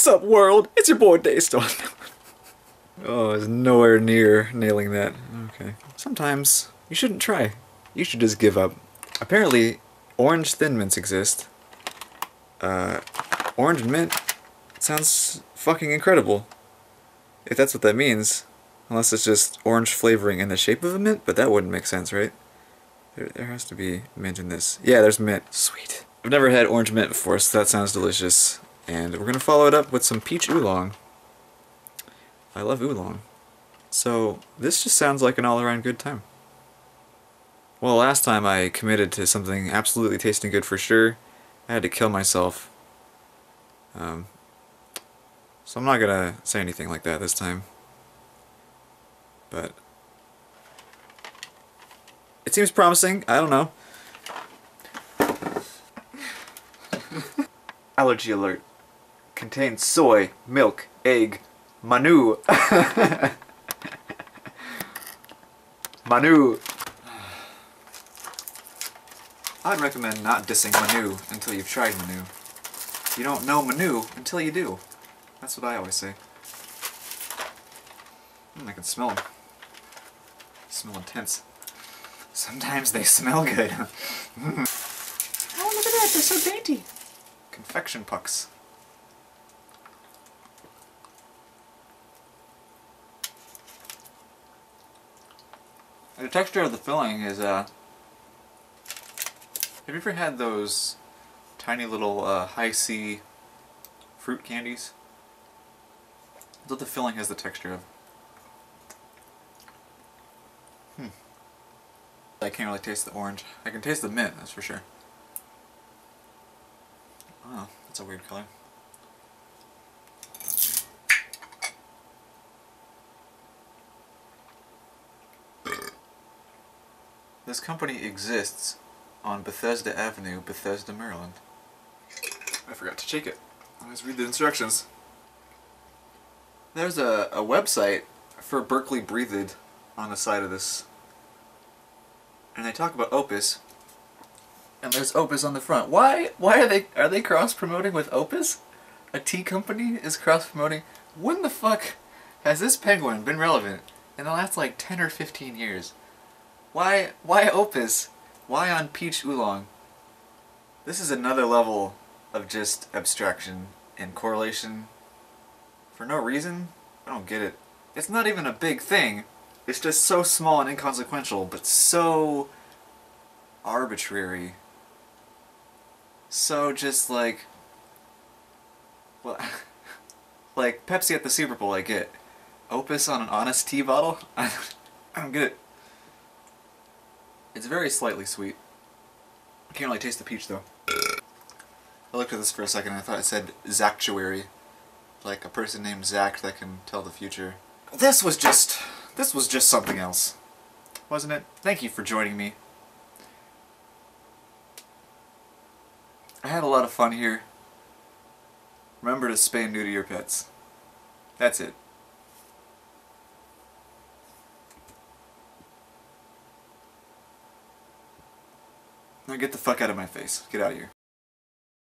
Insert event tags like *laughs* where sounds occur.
What's up, world? It's your boy Daystone. oh, it's nowhere near nailing that. Okay. Sometimes you shouldn't try. You should just give up. Apparently, orange thin mints exist. Uh, orange mint sounds fucking incredible. If that's what that means. Unless it's just orange flavoring in the shape of a mint, but that wouldn't make sense, right? There, there has to be mint in this. Yeah, there's mint. Sweet. I've never had orange mint before, so that sounds delicious. And we're gonna follow it up with some peach oolong. I love oolong. So, this just sounds like an all-around good time. Well, last time I committed to something absolutely tasting good for sure. I had to kill myself. Um, so I'm not gonna say anything like that this time. But it seems promising. I don't know. *laughs* Allergy alert. Contains soy, milk, egg, manu. *laughs* manu. I'd recommend not dissing Manu until you've tried Manu. You don't know Manu until you do. That's what I always say. Mm, I can smell them. Smell intense. Sometimes they smell good. *laughs* oh, look at that, they're so dainty. Confection pucks. The texture of the filling is, uh... Have you ever had those tiny little uh, Hi-C fruit candies? That's what the filling has the texture of. Hmm. I can't really taste the orange. I can taste the mint, that's for sure. Oh, that's a weird color. This company exists on Bethesda Avenue, Bethesda, Maryland. I forgot to check it. Let's read the instructions. There's a, a website for Berkeley Breathed on the side of this. And they talk about Opus. And there's Opus on the front. Why why are they are they cross promoting with Opus? A tea company is cross promoting. When the fuck has this penguin been relevant in the last like 10 or 15 years? Why why Opus? Why on peach oolong? This is another level of just abstraction and correlation for no reason. I don't get it. It's not even a big thing. It's just so small and inconsequential, but so arbitrary. So just like, well, *laughs* like Pepsi at the Super Bowl I get. Opus on an Honest Tea bottle? I *laughs* don't, I don't get it. It's very slightly sweet. I can't really taste the peach though. I looked at this for a second and I thought it said Zactuary. Like a person named Zach that can tell the future. This was just... This was just something else. Wasn't it? Thank you for joining me. I had a lot of fun here. Remember to spay and neuter your pets. That's it. Now get the fuck out of my face. Get out of here.